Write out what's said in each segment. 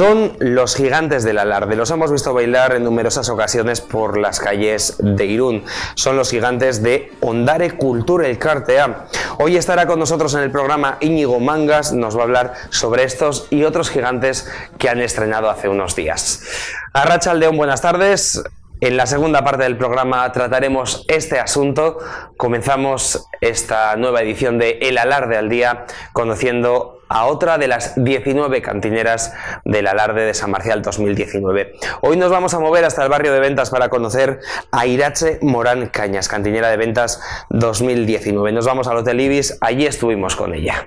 Son los gigantes del alarde. Los hemos visto bailar en numerosas ocasiones por las calles de Irún. Son los gigantes de Ondare Cultura el Cartea. Hoy estará con nosotros en el programa Íñigo Mangas. Nos va a hablar sobre estos y otros gigantes que han estrenado hace unos días. Arracha Aldeón, buenas tardes. En la segunda parte del programa trataremos este asunto. Comenzamos esta nueva edición de El Alarde al Día conociendo a otra de las 19 cantineras del Alarde de San Marcial 2019. Hoy nos vamos a mover hasta el barrio de ventas para conocer a Irache Morán Cañas, cantinera de ventas 2019. Nos vamos al Hotel Ibis, allí estuvimos con ella.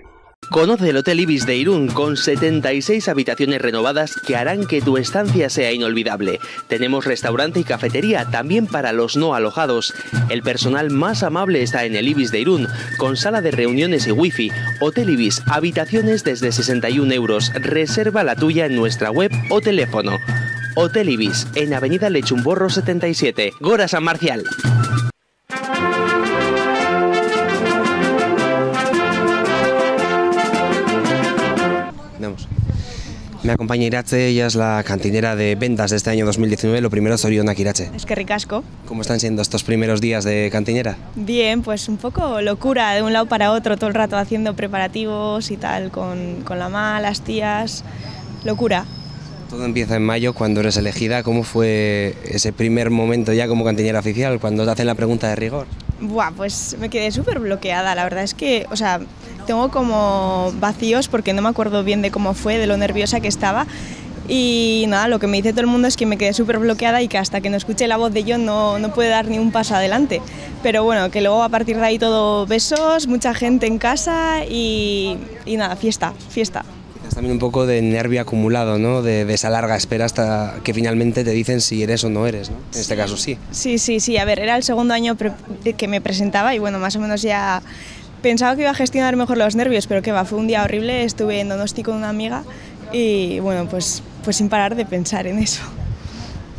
Conoce el Hotel Ibis de Irún con 76 habitaciones renovadas que harán que tu estancia sea inolvidable. Tenemos restaurante y cafetería también para los no alojados. El personal más amable está en el Ibis de Irún con sala de reuniones y wifi. Hotel Ibis, habitaciones desde 61 euros. Reserva la tuya en nuestra web o teléfono. Hotel Ibis en Avenida Lechumborro 77, Gora San Marcial. Me acompaña Irache, ella es la cantinera de ventas de este año 2019. Lo primero, Sorionak Irache. Es que ricasco. ¿Cómo están siendo estos primeros días de cantinera? Bien, pues un poco locura de un lado para otro, todo el rato haciendo preparativos y tal, con, con la ma, las tías. Locura. Todo empieza en mayo cuando eres elegida. ¿Cómo fue ese primer momento ya como cantinera oficial, cuando te hacen la pregunta de rigor? Buah, pues me quedé súper bloqueada. La verdad es que, o sea, tengo como vacíos porque no me acuerdo bien de cómo fue, de lo nerviosa que estaba. Y nada, lo que me dice todo el mundo es que me quedé súper bloqueada y que hasta que no escuche la voz de John no, no puede dar ni un paso adelante. Pero bueno, que luego a partir de ahí todo besos, mucha gente en casa y, y nada, fiesta, fiesta. También un poco de nervio acumulado, ¿no? De, de, esa larga espera hasta que finalmente te dicen si eres o no eres, ¿no? En este caso sí. Sí, sí, sí. A ver, era el segundo año que me presentaba y bueno, más o menos ya pensaba que iba a gestionar mejor los nervios, pero que va, fue un día horrible, estuve en Donosti con una amiga y bueno, pues, pues sin parar de pensar en eso.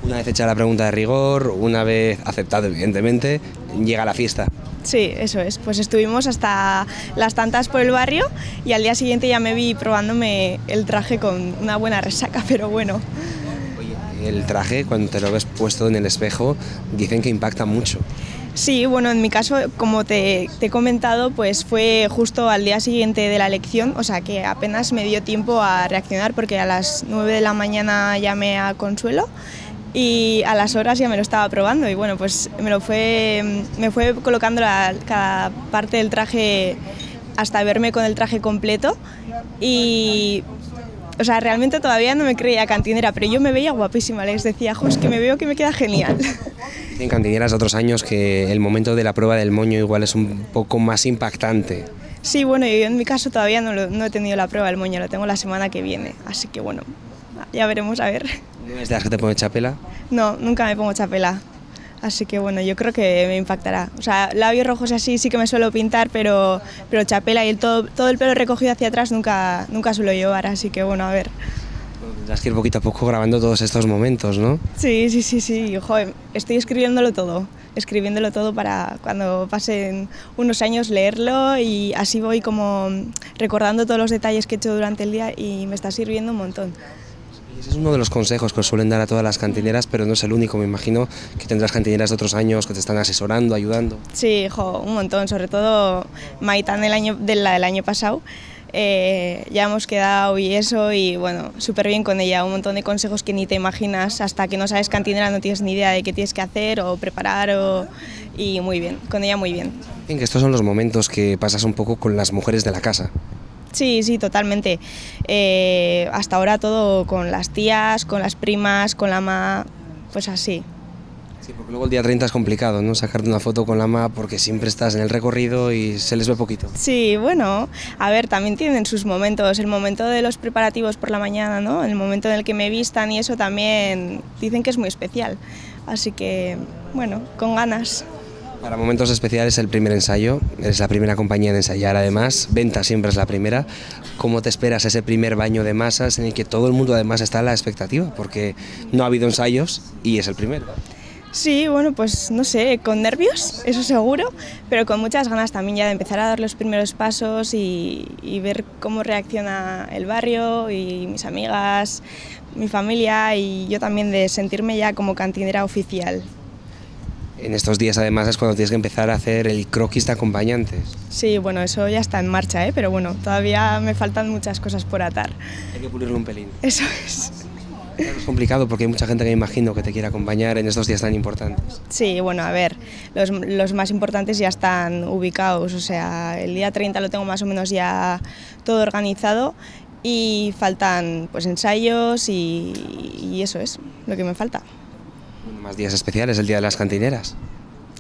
Una vez hecha la pregunta de rigor, una vez aceptado evidentemente, llega la fiesta. Sí, eso es. Pues estuvimos hasta las tantas por el barrio y al día siguiente ya me vi probándome el traje con una buena resaca, pero bueno. Oye, el traje, cuando te lo ves puesto en el espejo, dicen que impacta mucho. Sí, bueno, en mi caso, como te, te, he comentado, pues fue justo al día siguiente de la elección, o sea que apenas me dio tiempo a reaccionar porque a las 9 de la mañana llamé a Consuelo y a las horas ya me lo estaba probando y bueno, pues me lo fue, me fue colocando la, cada parte del traje hasta verme con el traje completo y o sea, realmente todavía no me creía cantinera, pero yo me veía guapísima, les decía, jo, es que me veo que me queda genial. En cantineras de otros años que el momento de la prueba del moño igual es un poco más impactante. Sí, bueno, yo en mi caso todavía no, lo, no he tenido la prueba del moño, lo tengo la semana que viene, así que bueno, ya veremos a ver. ¿No es de las que te pones chapela? No, nunca me pongo chapela. Así que bueno, yo creo que me impactará. O sea, labios rojos así sí que me suelo pintar, pero, pero chapela y el, todo, todo el pelo recogido hacia atrás nunca, nunca suelo llevar, así que bueno, a ver. Tendrás que ir poquito a poco grabando todos estos momentos, ¿no? Sí, sí, sí, sí. Joder, estoy escribiéndolo todo, escribiéndolo todo para cuando pasen unos años leerlo y así voy como recordando todos los detalles que he hecho durante el día y me está sirviendo un montón. Ese es uno de los consejos que os suelen dar a todas las cantineras, pero no es el único. Me imagino que tendrás cantineras de otros años que te están asesorando, ayudando. Sí, jo, un montón. Sobre todo Maitán del año, de la del año pasado. Eh, ya hemos quedado y eso, y bueno, súper bien con ella. Un montón de consejos que ni te imaginas. Hasta que no sabes cantinera no tienes ni idea de qué tienes que hacer o preparar. O... Y muy bien, con ella muy bien. En que estos son los momentos que pasas un poco con las mujeres de la casa. Sí, sí, totalmente. Eh, hasta ahora todo con las tías, con las primas, con la ma, pues así. Sí, porque luego el día 30 es complicado, ¿no? Sacarte una foto con la ma porque siempre estás en el recorrido y se les ve poquito. Sí, bueno, a ver, también tienen sus momentos. El momento de los preparativos por la mañana, ¿no? El momento en el que me vistan y eso también dicen que es muy especial. Así que, bueno, con ganas. Para momentos especiales el primer ensayo, eres la primera compañía en ensayar además, venta siempre es la primera. ¿Cómo te esperas ese primer baño de masas en el que todo el mundo además está a la expectativa? Porque no ha habido ensayos y es el primero. Sí, bueno, pues no sé, con nervios, eso seguro, pero con muchas ganas también ya de empezar a dar los primeros pasos y, y ver cómo reacciona el barrio y mis amigas, mi familia y yo también de sentirme ya como cantinera oficial. En estos días además es cuando tienes que empezar a hacer el croquis de acompañantes. Sí, bueno, eso ya está en marcha, ¿eh? pero bueno, todavía me faltan muchas cosas por atar. Hay que pulirlo un pelín. Eso es. Es complicado porque hay mucha gente que me imagino que te quiere acompañar en estos días tan importantes. Sí, bueno, a ver, los, los, más importantes ya están ubicados, o sea, el día 30 lo tengo más o menos ya todo organizado y faltan pues ensayos y, y eso es lo que me falta. Más días especiales, el Día de las Cantineras.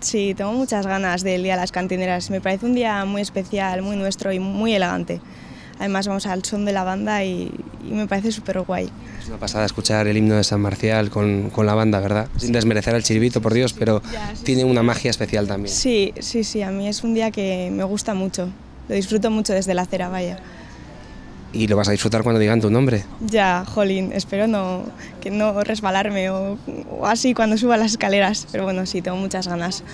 Sí, tengo muchas ganas del Día de las Cantineras. Me parece un día muy especial, muy nuestro y muy elegante. Además vamos al son de la banda y, y me parece súper guay. Es una pasada escuchar el himno de San Marcial con, con la banda, ¿verdad? Sin desmerecer al chiribito, por Dios, pero Ya, sí, tiene sí. una magia especial también. Sí, sí, sí, a mí es un día que me gusta mucho. Lo disfruto mucho desde la acera, vaya. Y lo vas a disfrutar cuando digan tu nombre. Ya, jolín, espero no, que no resbalarme o, o así cuando suba las escaleras. Pero bueno, sí, tengo muchas ganas.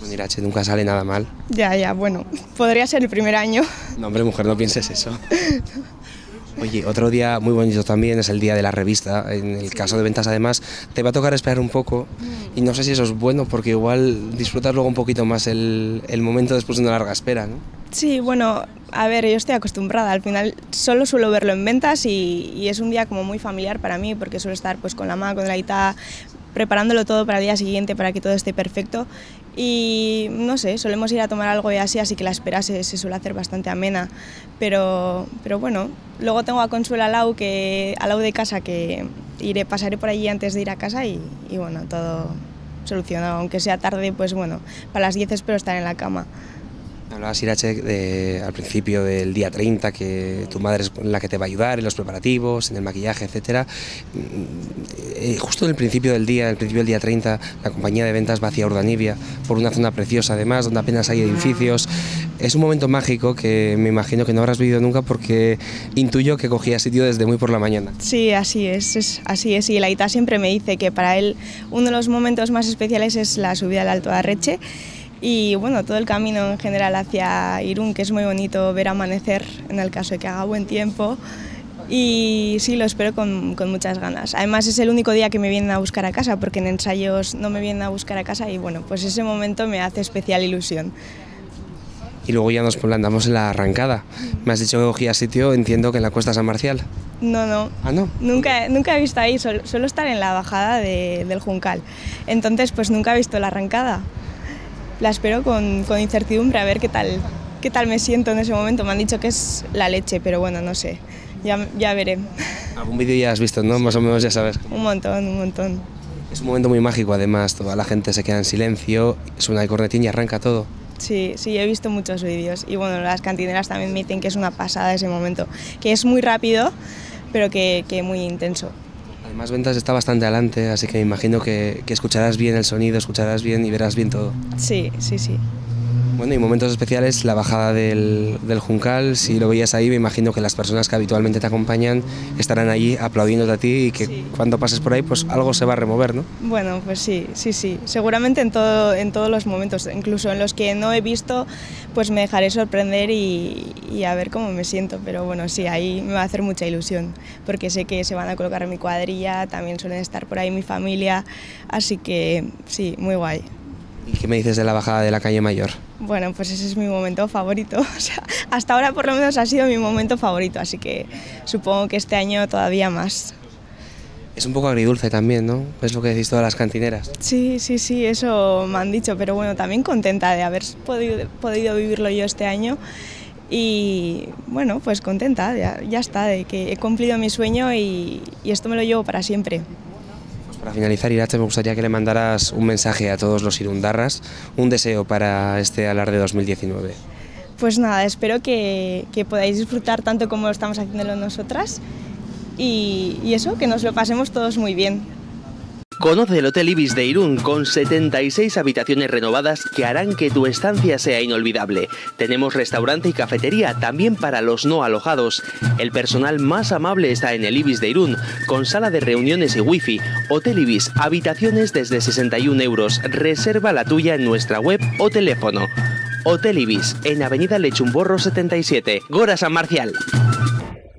Bueno, Irache, nunca sale nada mal. Ya, ya, bueno, podría ser el primer año. No, hombre, mujer, no pienses eso. Oye, otro día muy bonito también es el día de la revista. En el caso de ventas, además, te va a tocar esperar un poco. Y no sé si eso es bueno, porque igual disfrutas luego un poquito más el, el momento después de una larga espera, ¿no? Sí, bueno, a ver, yo estoy acostumbrada. Al final solo suelo verlo en ventas y, y es un día como muy familiar para mí porque suelo estar pues con la mamá, con la guitarra, preparándolo todo para el día siguiente para que todo esté perfecto. Y no sé, solemos ir a tomar algo y así, así que la espera se, suele hacer bastante amena. Pero, pero bueno, luego tengo a Consuelo al lado, que, al lado de casa que iré, pasaré por allí antes de ir a casa y, y bueno, todo solucionado. Aunque sea tarde, pues bueno, para las 10 espero estar en la cama. Hablabas, Irache, de- al principio del día 30, que tu madre es la que te va a ayudar en los preparativos, en el maquillaje, etc. justo en el principio del día, el principio del día 30, la compañía de ventas va hacia Urdanibia, por una zona preciosa además, donde apenas hay edificios. Es un momento mágico que me imagino que no habrás vivido nunca porque intuyo que cogías sitio desde muy por la mañana. Sí, así es, es- así es. Y Ita siempre me dice que para él uno de los momentos más especiales es la subida al Alto de Arreche y bueno, todo el camino en general hacia Irún, que es muy bonito ver amanecer en el caso de que haga buen tiempo. Y sí, lo espero con, con muchas ganas. Además es el único día que me vienen a buscar a casa, porque en ensayos no me vienen a buscar a casa y bueno, pues ese momento me hace especial ilusión. Y luego ya nos plantamos en la arrancada. Me has dicho que cogías sitio, entiendo que en la Cuesta San Marcial. No, no, Ah, no. Nunca, nunca he visto ahí, sol- suelo estar en la bajada de- del Juncal. Entonces, pues nunca he visto la arrancada. La espero con, con incertidumbre a ver qué tal, qué tal me siento en ese momento. Me han dicho que es la leche, pero bueno, no sé. Ya, ya veré. Algún vídeo ya has visto, ¿no? Más o menos ya sabes. Un montón, un montón. Es un momento muy mágico, además, toda la gente se queda en silencio, suena el cornetín y arranca todo. Sí, sí, he visto muchos vídeos. Y bueno, las cantineras también me dicen que es una pasada ese momento. Que es muy rápido, pero que, que muy intenso. Además, Ventas está bastante adelante, así que me imagino que escucharás bien el sonido, escucharás bien y verás bien todo. Sí, sí, sí. Bueno, y momentos especiales, la bajada del, del Juncal, si lo veías ahí, me imagino que las personas que habitualmente te acompañan estarán allí aplaudiéndote a ti y que Sí. cuando pases por ahí, pues algo se va a remover, ¿no? Bueno, pues sí, sí, sí. Seguramente en, todo, en todos los momentos, incluso en los que no he visto, pues me dejaré sorprender y, y a ver cómo me siento. Pero bueno, sí, ahí me va a hacer mucha ilusión, porque sé que se van a colocar en mi cuadrilla, también suelen estar por ahí mi familia, así que sí, muy guay. ¿Y qué me dices de la bajada de la calle Mayor? Bueno, pues ese es mi momento favorito. O sea, hasta ahora por lo menos ha sido mi momento favorito, así que supongo que este año todavía más. Es un poco agridulce también, ¿no? Es lo que decís todas las cantineras. Sí, sí, sí, eso me han dicho, pero bueno, también contenta de haber podido, podido vivirlo yo este año y bueno, pues contenta, ya, ya está, de que he cumplido mi sueño y, y esto me lo llevo para siempre. Para finalizar, Irache, me gustaría que le mandaras un mensaje a todos los irundarras, un deseo para este alarde 2019. Pues nada, espero que, podáis disfrutar tanto como estamos haciéndolo nosotras y eso, que nos lo pasemos todos muy bien. Conoce el Hotel Ibis de Irún con 76 habitaciones renovadas que harán que tu estancia sea inolvidable. Tenemos restaurante y cafetería también para los no alojados. El personal más amable está en el Ibis de Irún con sala de reuniones y wifi. Hotel Ibis, habitaciones desde 61 euros. Reserva la tuya en nuestra web o teléfono. Hotel Ibis, en Avenida Lechumborro 77, Gora San Marcial.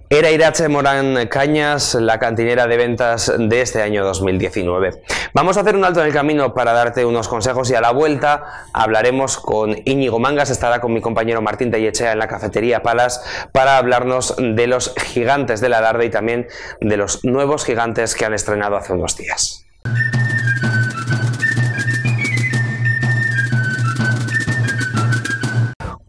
Era Irache Morán Cañas, la cantinera de ventas de este año 2019. Vamos a hacer un alto en el camino para darte unos consejos y a la vuelta hablaremos con Íñigo Mangas, estará con mi compañero Martín Tellechea en la cafetería Palas para hablarnos de los gigantes del alarde y también de los nuevos gigantes que han estrenado hace unos días.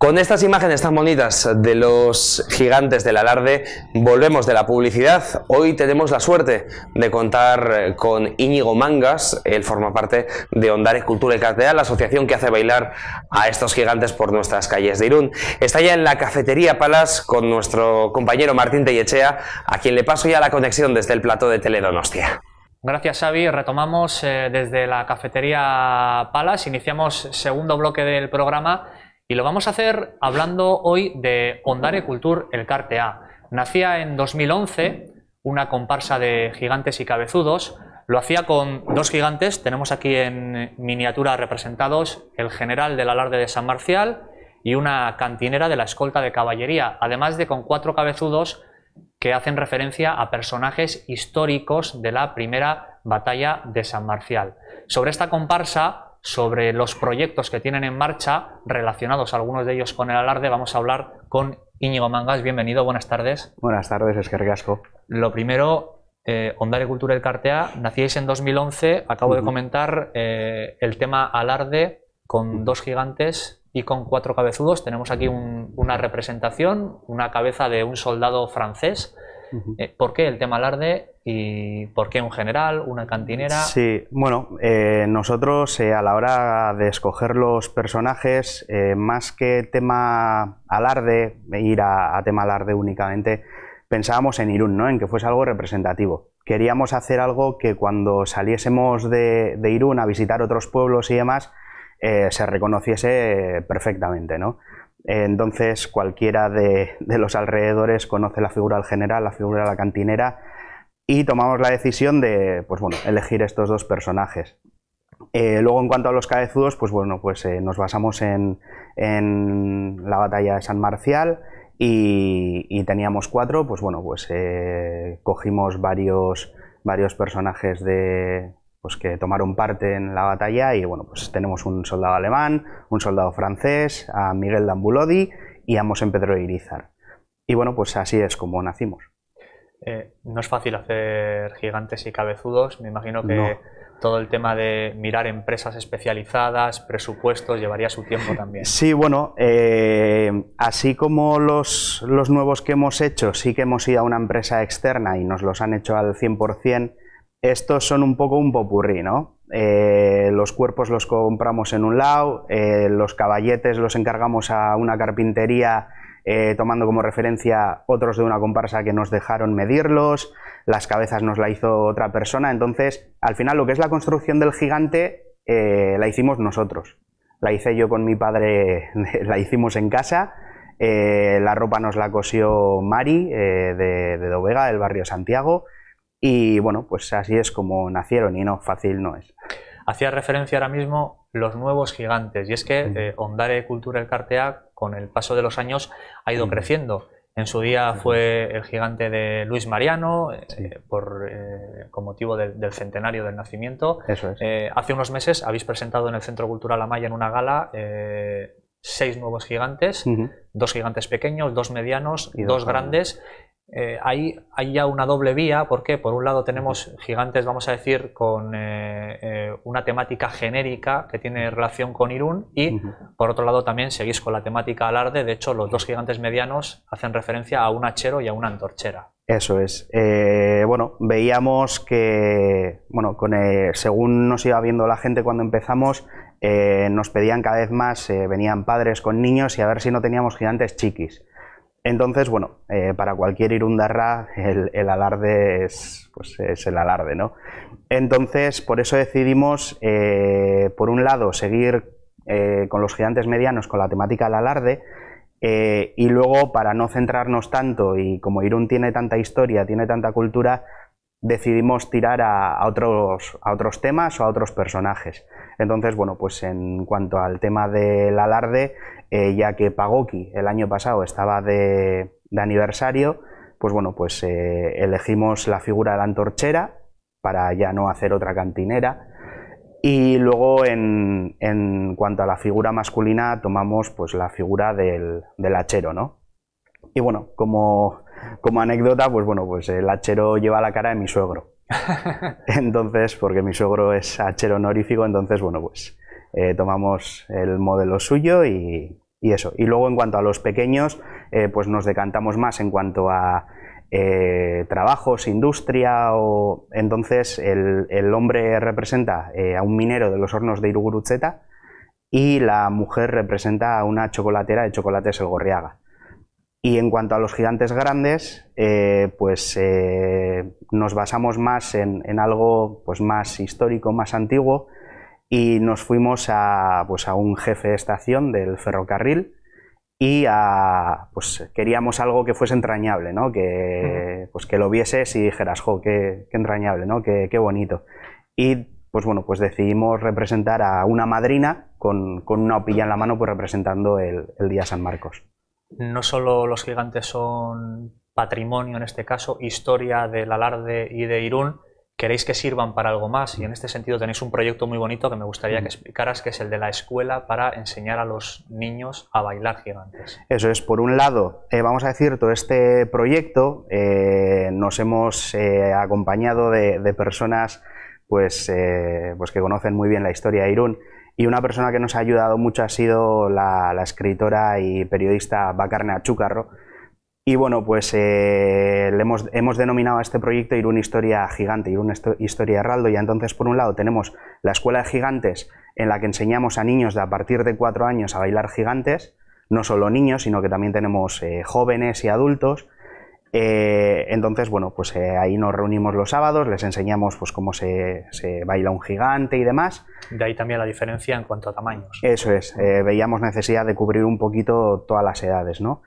Con estas imágenes tan bonitas de los gigantes del alarde, volvemos de la publicidad. Hoy tenemos la suerte de contar con Íñigo Mangas, él forma parte de Ondare Cultura y Cartea, la asociación que hace bailar a estos gigantes por nuestras calles de Irún. Está ya en la cafetería Palas con nuestro compañero Martín Tellechea, a quien le paso ya la conexión desde el plato de Teledonostia. Gracias, Xavi. Retomamos eh, desde la cafetería Palas. Iniciamos segundo bloque del programa y lo vamos a hacer hablando hoy de Ondare Cultur El A. Nacía en 2011 una comparsa de gigantes y cabezudos. Lo hacía con dos gigantes. Tenemos aquí en miniatura representados el general del alarde de San Marcial y una cantinera de la escolta de caballería, además de con cuatro cabezudos que hacen referencia a personajes históricos de la primera batalla de San Marcial. Sobre esta comparsa sobre los proyectos que tienen en marcha relacionados, algunos de ellos con el alarde. Vamos a hablar con Íñigo Mangas. Bienvenido, buenas tardes. Buenas tardes, es que Gasco. Lo primero, eh, Ondare Cultura del Cartea, nacíais en 2011, acabo de comentar eh, el tema alarde con dos gigantes y con cuatro cabezudos. Tenemos aquí una representación, una cabeza de un soldado francés eh, ¿Por qué el tema alarde y por qué un general, una cantinera? Sí, bueno, eh, nosotros eh, a la hora de escoger los personajes, más que tema alarde, ir a, tema alarde únicamente, pensábamos en Irún, ¿no? en que fuese algo representativo. Queríamos hacer algo que cuando saliésemos de, de Irún a visitar otros pueblos y demás, se reconociese perfectamente, ¿no? Entonces cualquiera de, los alrededores conoce la figura del general, la figura de la cantinera y tomamos la decisión de pues bueno, elegir estos dos personajes. Eh, luego en cuanto a los cabezudos, pues bueno, pues eh, nos basamos en, la batalla de San Marcial y, teníamos cuatro, pues bueno, pues eh, cogimos varios, varios personajes de, pues que tomaron parte en la batalla y bueno, pues tenemos un soldado alemán, un soldado francés, a Miguel Dambulodi y a Mosén Pedro Irizar. Y bueno, pues así es como nacimos. Eh, no es fácil hacer gigantes y cabezudos, me imagino que todo el tema de mirar empresas especializadas, presupuestos, llevaría su tiempo también. Sí, bueno, eh, así como los, los nuevos que hemos hecho, sí que hemos ido a una empresa externa y nos los han hecho al 100%, estos son un poco un popurrí, ¿no? Eh, los cuerpos los compramos en un lado, eh, los caballetes los encargamos a una carpintería eh, tomando como referencia otros de una comparsa que nos dejaron medirlos, las cabezas nos la hizo otra persona, entonces al final lo que es la construcción del gigante la hicimos nosotros. La hice yo con mi padre, la hicimos en casa, la ropa nos la cosió Mari de, de Dovega, del barrio Santiago, y bueno, pues así es como nacieron y no, fácil no es. Hacía referencia ahora mismo los nuevos gigantes y es que eh, Ondare Cultura con el paso de los años ha ido creciendo. En su día fue el gigante de Luis Mariano, eh, por, eh, con motivo del centenario del nacimiento. Eso es. hace unos meses habéis presentado en el Centro Cultural Amaya en una gala seis nuevos gigantes, dos gigantes pequeños, dos medianos, y dos, grandes, eh, hay, ya una doble vía, porque por un lado tenemos gigantes, vamos a decir, con eh, eh, una temática genérica que tiene relación con Irún y por otro lado también seguís con la temática alarde, de hecho los dos gigantes medianos hacen referencia a un hachero y a una antorchera. Eso es. bueno, veíamos que, bueno, con, según nos iba viendo la gente cuando empezamos, nos pedían cada vez más, venían padres con niños y a ver si no teníamos gigantes chiquis. Entonces, bueno, eh, para cualquier irundarra el, alarde es, pues, es, el alarde, ¿no? Entonces, por eso decidimos, eh, por un lado, seguir eh, con los gigantes medianos con la temática del alarde, y luego, para no centrarnos tanto, y como Irún tiene tanta historia, tiene tanta cultura, decidimos tirar a, otros, a otros temas o a otros personajes. Entonces, bueno, pues en cuanto al tema del alarde, eh, ya que Pagoki el año pasado estaba de, aniversario, pues bueno, pues eh, elegimos la figura de la antorchera para ya no hacer otra cantinera. Y luego en, en cuanto a la figura masculina tomamos pues la figura del, del hachero, ¿no? Y bueno, como como anécdota, pues bueno, pues el hachero lleva la cara de mi suegro. Entonces, porque mi suegro es hachero honorífico, entonces, bueno, pues eh, tomamos el modelo suyo y, eso. Y luego, en cuanto a los pequeños, eh, pues nos decantamos más en cuanto a eh, trabajos, industria, o entonces el, hombre representa a un minero de los hornos de Irugurutzeta y la mujer representa a una chocolatera de chocolates El Gorriaga. Y en cuanto a los gigantes grandes, eh, pues eh, nos basamos más en, algo pues, más histórico, más antiguo, y nos fuimos a, pues, a un jefe de estación del ferrocarril y pues, queríamos algo que fuese entrañable, ¿no? que, pues, que lo vieses y dijeras, jo, qué, entrañable, ¿no? Qué, bonito. Y pues bueno, pues decidimos representar a una madrina con, una opilla en la mano, pues representando el Día San Marcos no solo los gigantes son patrimonio, en este caso, historia del alarde y de Irún, queréis que sirvan para algo más y en este sentido tenéis un proyecto muy bonito que me gustaría que explicaras, que es el de la escuela para enseñar a los niños a bailar gigantes. Eso es, por un lado, eh, vamos a decir, todo este proyecto eh, nos hemos eh, acompañado de, personas pues, pues que conocen muy bien la historia de Irún y una persona que nos ha ayudado mucho ha sido la, escritora y periodista Bacarne Achúcarro. Y bueno, pues eh, hemos, hemos, denominado a este proyecto Ir una historia gigante, Ir una historia heraldo. Y entonces, por un lado, tenemos la Escuela de Gigantes, en la que enseñamos a niños de a partir de cuatro años a bailar gigantes. No solo niños, sino que también tenemos eh, jóvenes y adultos. Eh, entonces, bueno, pues eh, ahí nos reunimos los sábados, les enseñamos pues cómo se, baila un gigante y demás. De ahí también la diferencia en cuanto a tamaños. Eso es, eh, veíamos necesidad de cubrir un poquito todas las edades, ¿no?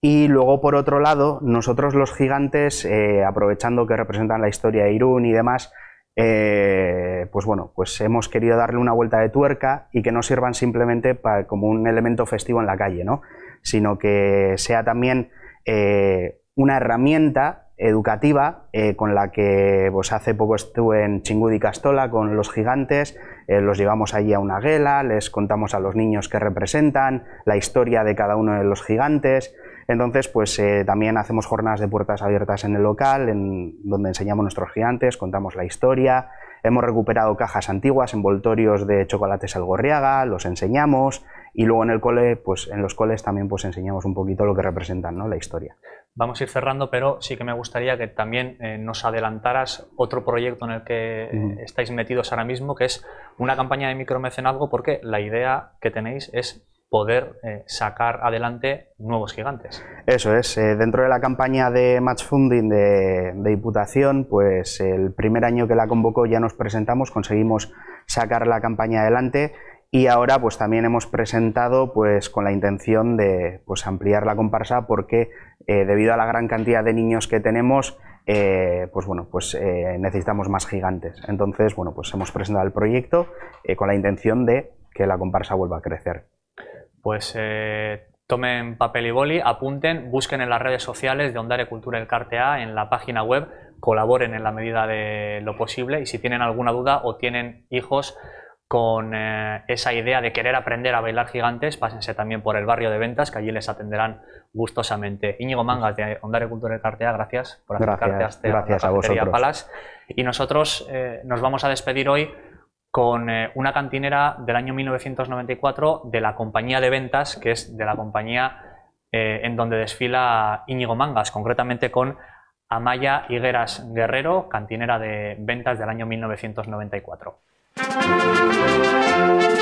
Y luego, por otro lado, nosotros los gigantes, aprovechando que representan la historia de Irún y demás, pues bueno, pues hemos querido darle una vuelta de tuerca y que no sirvan simplemente como un elemento festivo en la calle, ¿no? Sino que sea también una herramienta educativa eh, con la que pues, hace poco estuve en Chingudi Castola con los gigantes, eh, los llevamos allí a una guela, les contamos a los niños que representan, la historia de cada uno de los gigantes. Entonces, pues eh, también hacemos jornadas de puertas abiertas en el local, en, donde enseñamos nuestros gigantes, contamos la historia, hemos recuperado cajas antiguas, envoltorios de chocolates algorriaga, los enseñamos y luego en el cole, pues en los coles también pues enseñamos un poquito lo que representan, ¿no? La historia. Vamos a ir cerrando, pero sí que me gustaría que también eh, nos adelantaras otro proyecto en el que eh, estáis metidos ahora mismo, que es una campaña de micromecenazgo, porque la idea que tenéis es poder eh, sacar adelante nuevos gigantes. Eso es, dentro de la campaña de Match Funding de, de, Diputación, pues el primer año que la convocó ya nos presentamos, conseguimos sacar la campaña adelante y ahora pues también hemos presentado pues con la intención de pues ampliar la comparsa porque eh, debido a la gran cantidad de niños que tenemos eh, pues bueno pues eh, necesitamos más gigantes entonces bueno pues hemos presentado el proyecto con la intención de que la comparsa vuelva a crecer pues tomen papel y boli apunten busquen en las redes sociales de Ondare Cultura el Cartea en la página web colaboren en la medida de lo posible y si tienen alguna duda o tienen hijos con eh, esa idea de querer aprender a bailar gigantes, pásense también por el barrio de ventas, que allí les atenderán gustosamente. Íñigo Mangas de Ondare Cultura de Cartea, gracias por acercarte a este gracias a, vosotros. Palas. Y nosotros eh, nos vamos a despedir hoy con eh, una cantinera del año 1994 de la compañía de ventas, que es de la compañía en donde desfila Íñigo Mangas, concretamente con Amaya Higueras Guerrero, cantinera de ventas del año 1994. Thank you.